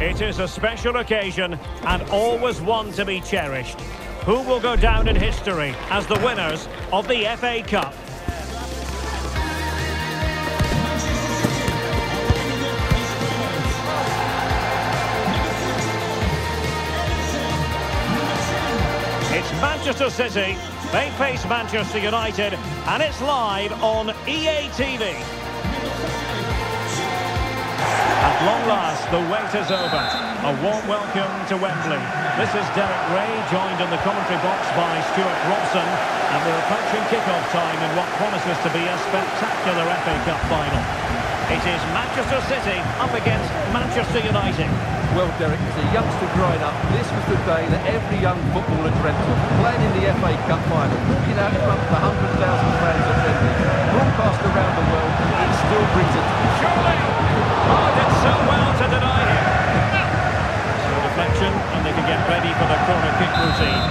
It is a special occasion and always one to be cherished. Who will go down in history as the winners of the FA Cup? It's Manchester City. They face Manchester United, and it's live on EA TV. Long last, the wait is over. A warm welcome to Wembley. This is Derek Ray, joined in the commentary box by Stuart Robson, and we're approaching kick-off time in what promises to be a spectacular FA Cup final. It is Manchester City up against Manchester United. Well, Derek, as a youngster growing up, this was the day that every young footballer dreamt of. Playing in the FA Cup final, walking out in front of the 100,000 fans at Wembley, broadcast around the world, still brings a... Surely! Oh, did so well to deny him. So deflection, and they can get ready for the corner kick routine.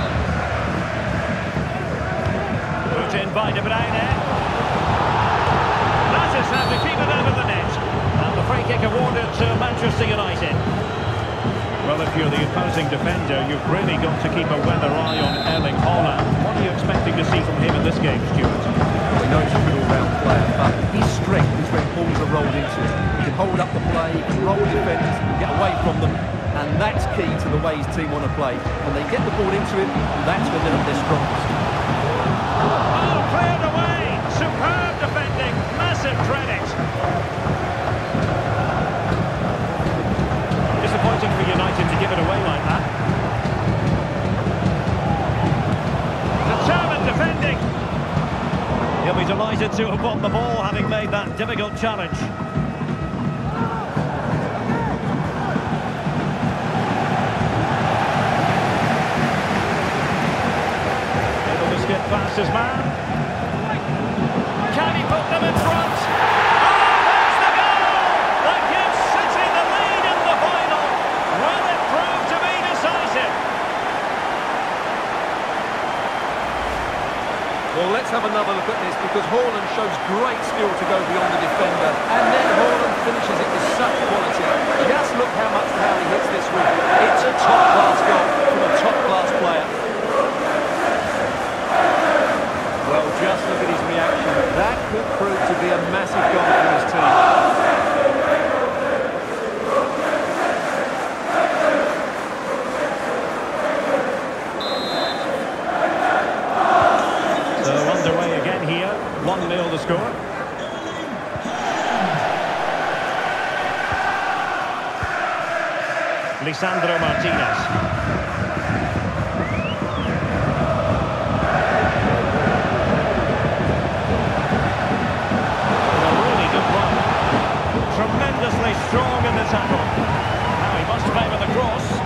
Put in by De Bruyne. That is now defeated over the net. And the free kick awarded to Manchester United. Well, if you're the opposing defender, you've really got to keep a weather eye on Erling Haaland. What are you expecting to see from him in this game, Stuart? We know he's a good all-round player, but his strength is when balls are rolled into him. He can hold up the play, he can roll defenders, he can get away from them, and that's key to the way his team want to play. When they get the ball into him, that's when they're at their strongest. Oh, cleared away! Superb defending, massive credit. Disappointing to give it away like that. Determined defending. He'll be delighted to have won the ball, having made that difficult challenge. Able to skip past his man. Can he put them in front? Oh, there's the goal! That gives City the lead in the final. Will it prove to be decisive? Well, let's have another look at this because Haaland shows great skill to go beyond the defender. And then Haaland finishes it with such quality. Just look how much power he hits this with. It's a top-class goal from a top-class player. Well, just look at his reaction. That could prove to be a massive goal for his team. So underway again here. 1-0 the score. Lisandro Martinez. Tremendously strong in the tackle. Now he must favour the cross.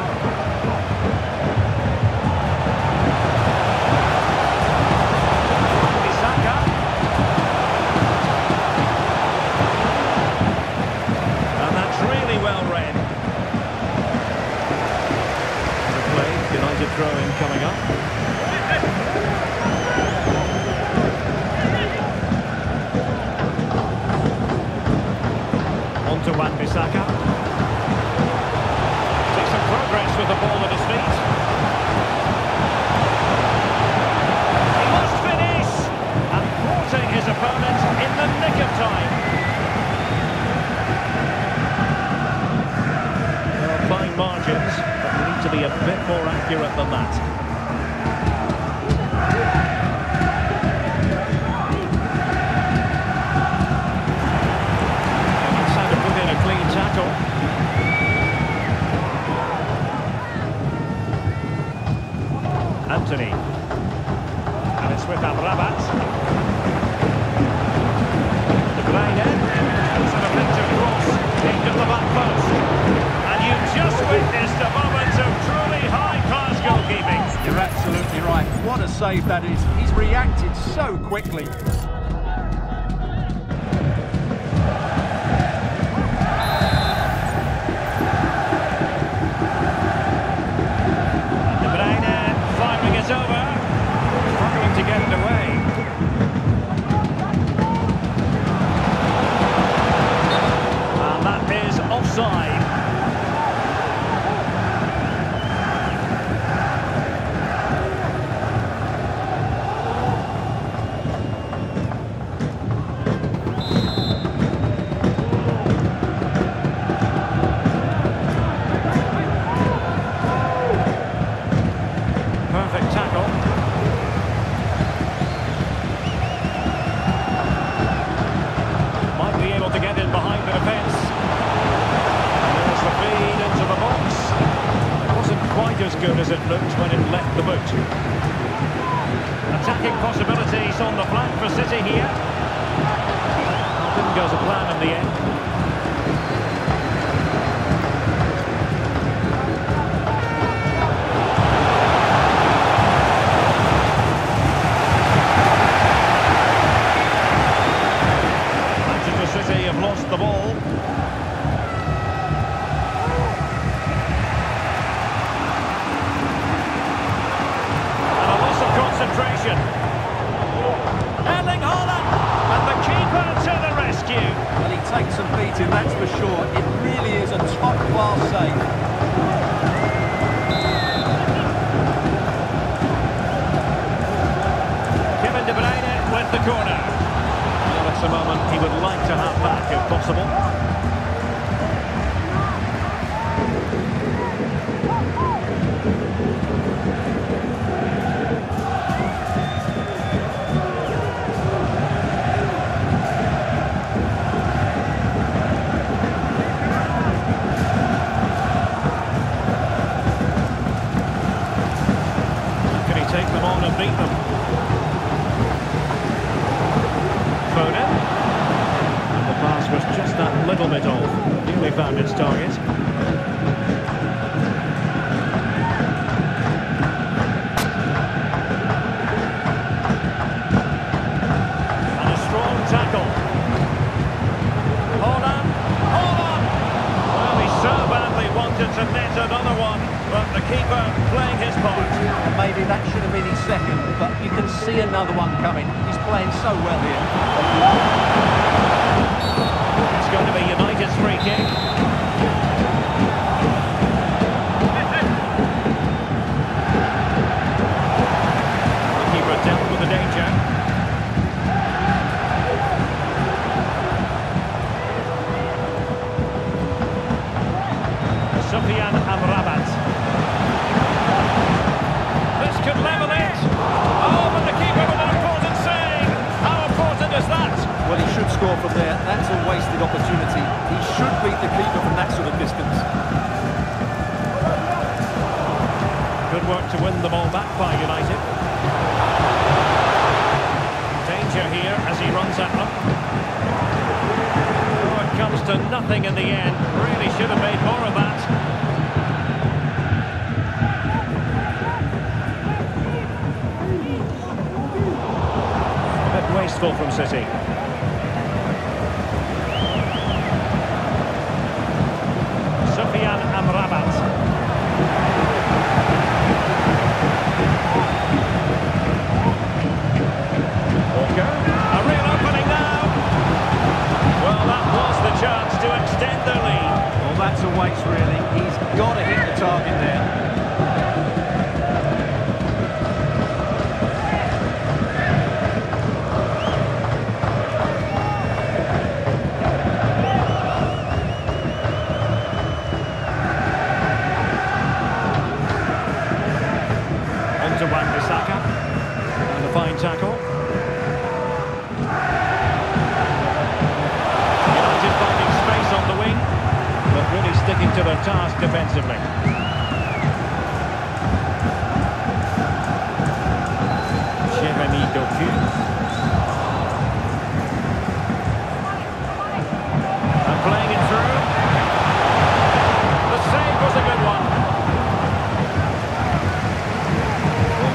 As good as it looked when it left the boot. Attacking possibilities on the flank for City here. Didn't go to plan in the end.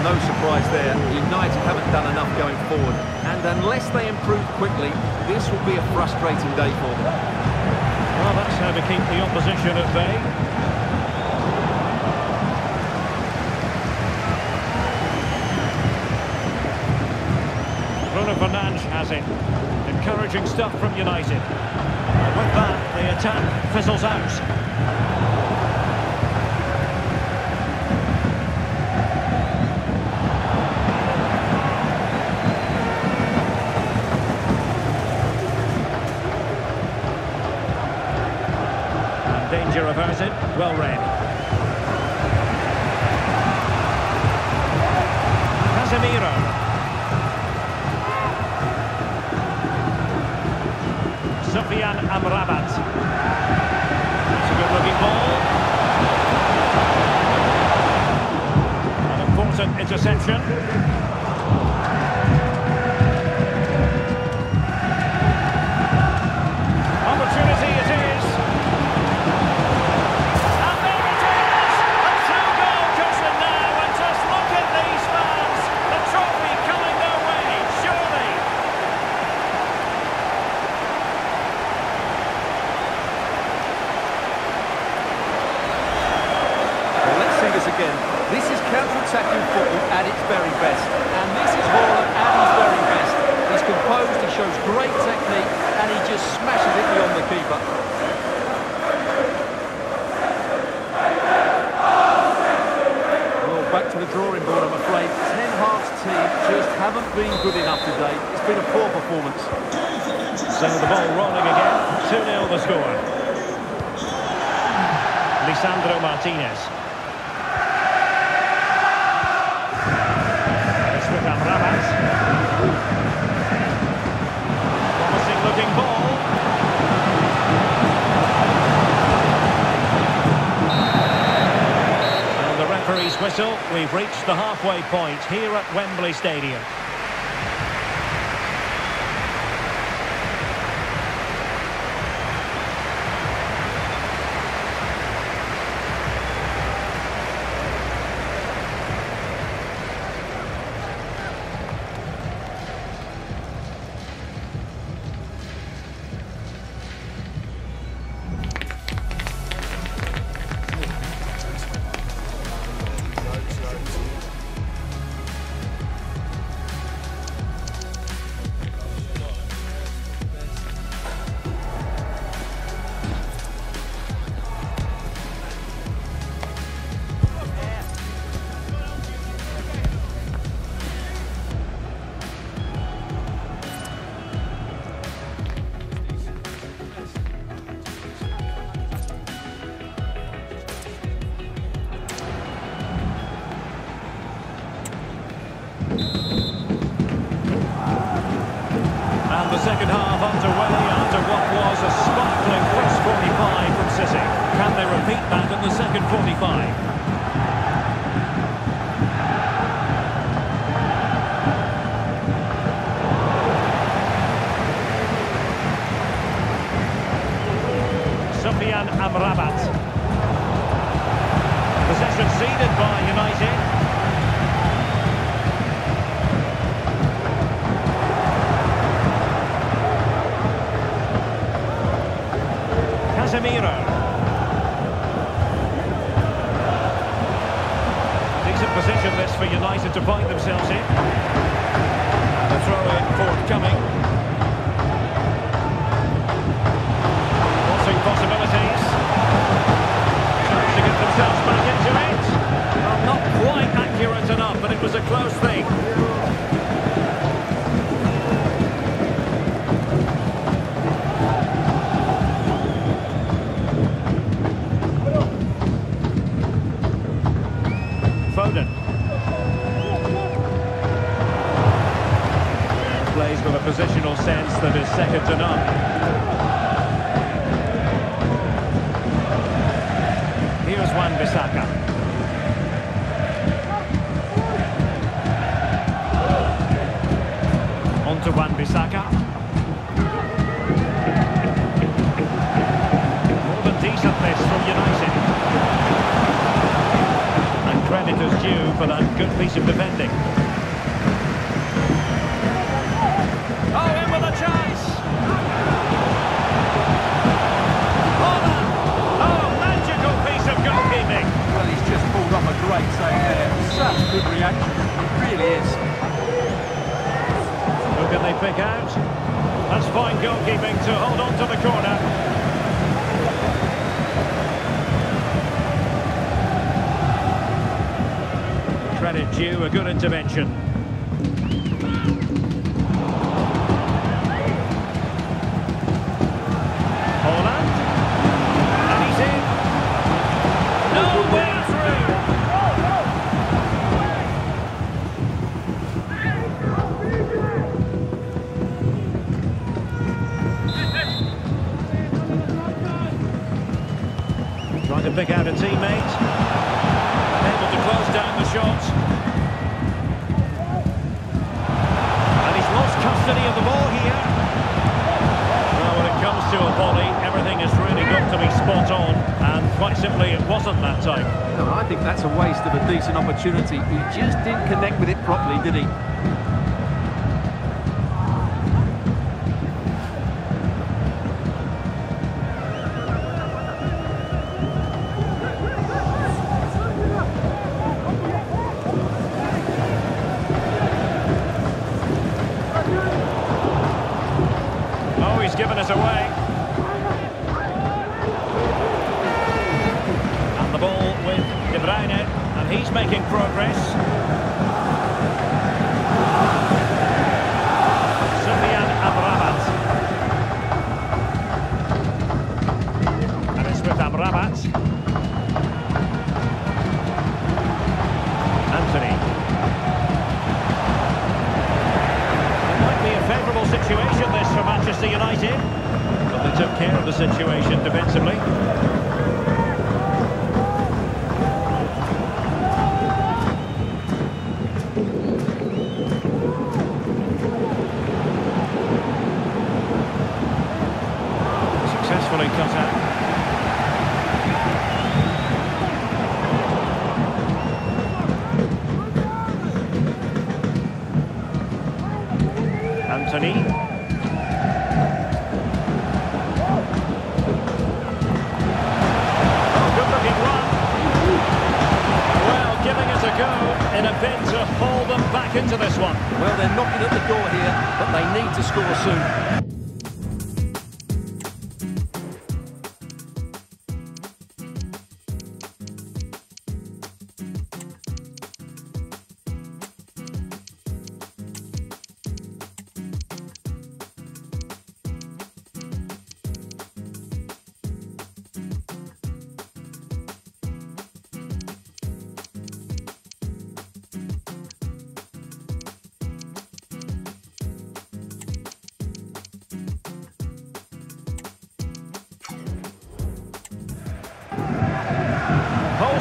no surprise there. United haven't done enough going forward, and unless they improve quickly, this will be a frustrating day for them. Well, that's how to keep the opposition at bay. Bruno Fernandes has it. Encouraging stuff from United. And with that, the attack fizzles out. well ran. We've reached the halfway point here at Wembley Stadium. Second half underway after what was a sparkling first 45 from City. Can they repeat that in the second 45? Sufyan Amrabat. Possession ceded by United. For United to find themselves in. The throw in forthcoming. Crossing possibilities. Trying to get themselves back into it. Well, not quite accurate enough, but it was a close thing. Positional sense that is second to none. Here's Wan-Bissaka. On to Wan-Bissaka. More than decent this from United. And credit is due for that good piece of defending. Oh, in with a chance! Haaland! Oh, magical piece of goalkeeping! Well, he's just pulled off a great save there. Such good reaction. It really is. Who can they pick out? That's fine goalkeeping to hold on to the corner. Credit due, a good intervention. No, I think that's a waste of a decent opportunity. He just didn't connect with it properly, did he?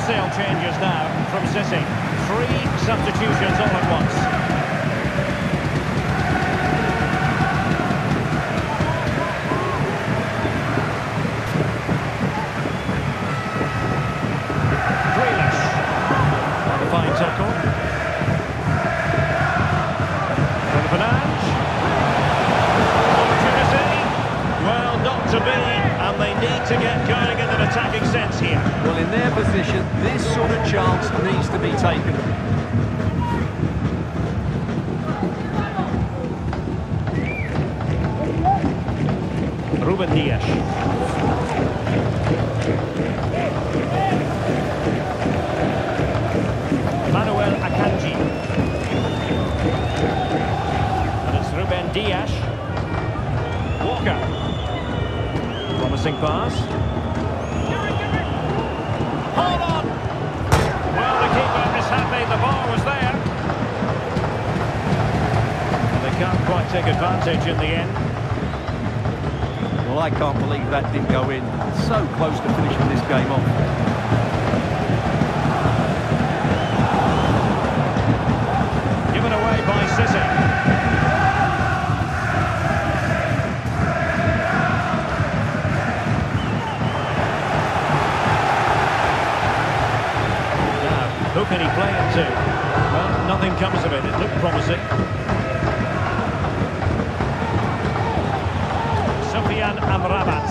Wholesale changes now from City. Three substitutions all at once. To be, and they need to get going attacking sense here. Well, in their position, this sort of chance needs to be taken. Ruben Dias. Manuel Akanji. And it's Ruben Dias. Walker. Promising pass. Hold on! Well, the the ball was there. And they can't quite take advantage in the end. Well, I can't believe that didn't go in. So close to finishing this game off. Comes of it. It looked promising. Sufyan Amrabat.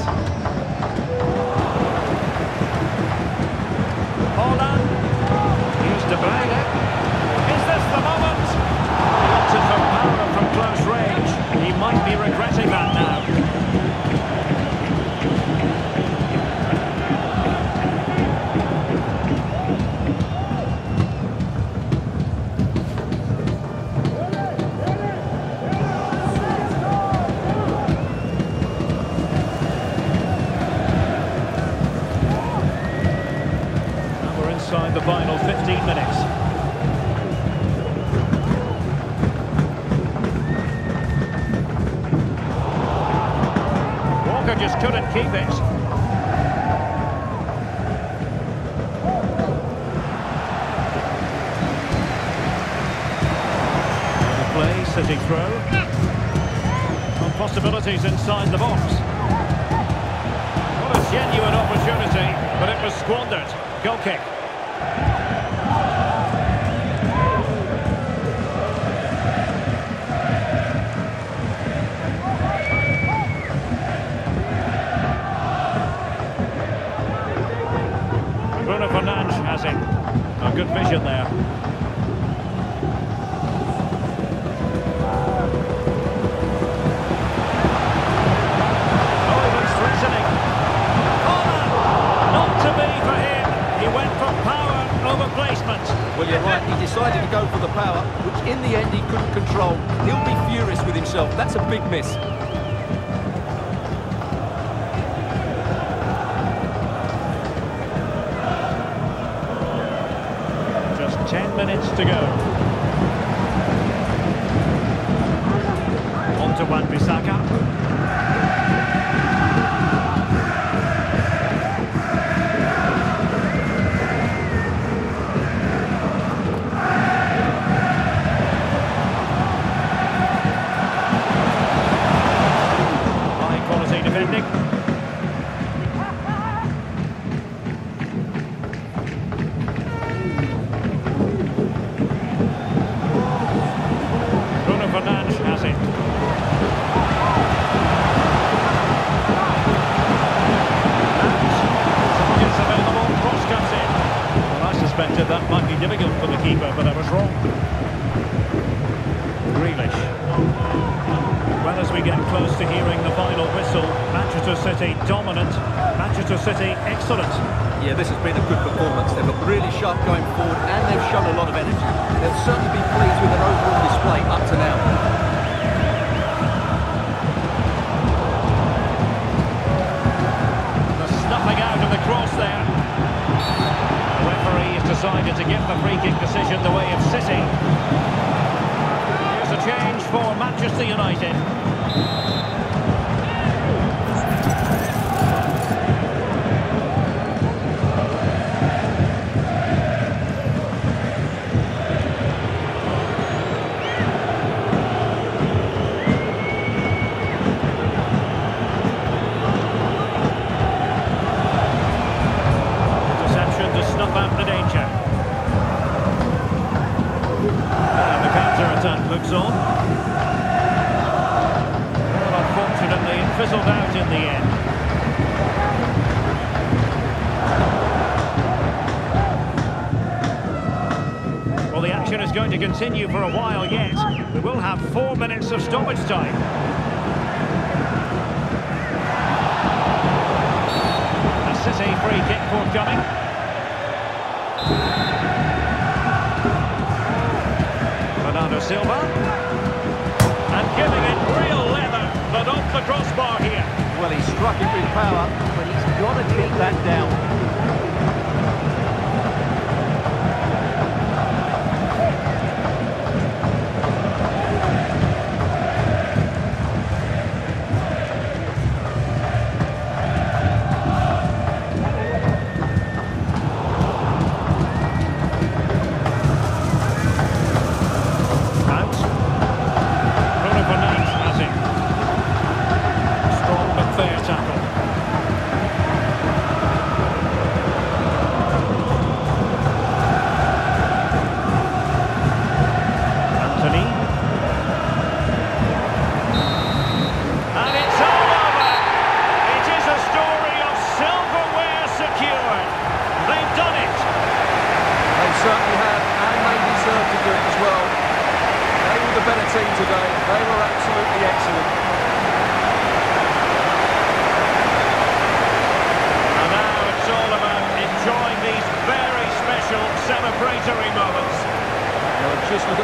Is this the moment? Power from close range. He might be regretting that good vision there. Well, you're right, he decided to go for the power, which in the end he couldn't control. He'll be furious with himself. That's a big miss. continue for a while yet. We will have four minutes of stoppage time.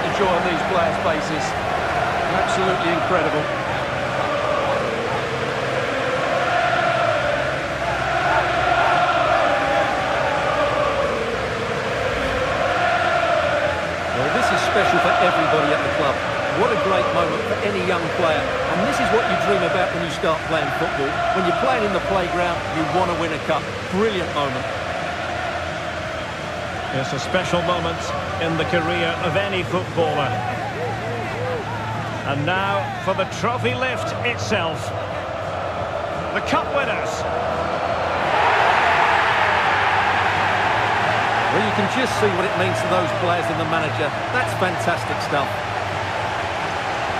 to join these players' faces. Absolutely incredible. Well, this is special for everybody at the club. What a great moment for any young player. And this is what you dream about when you start playing football. When you're playing in the playground, you want to win a cup. Brilliant moment. It's a special moment in the career of any footballer. And now for the trophy lift itself. The cup winners. Well, you can just see what it means to those players and the manager. That's fantastic stuff.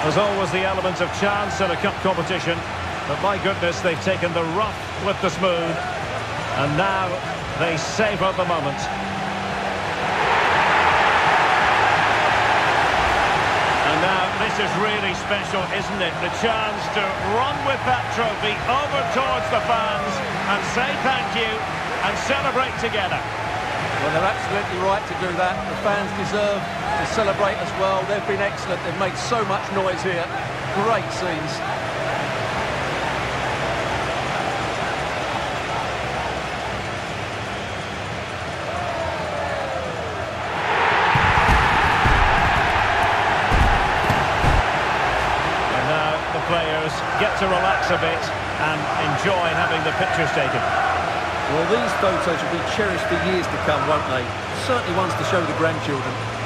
There's always the element of chance in a cup competition, but my goodness, they've taken the rough with the smooth, and now they savour the moment. Is really special, isn't it? The chance to run with that trophy over towards the fans and say thank you and celebrate together. Well, they're absolutely right to do that. The fans deserve to celebrate as well. They've been excellent. They've made so much noise here. Great scenes. To relax a bit and enjoy having the pictures taken. Well, these photos will be cherished for years to come, won't they? Certainly ones to show the grandchildren.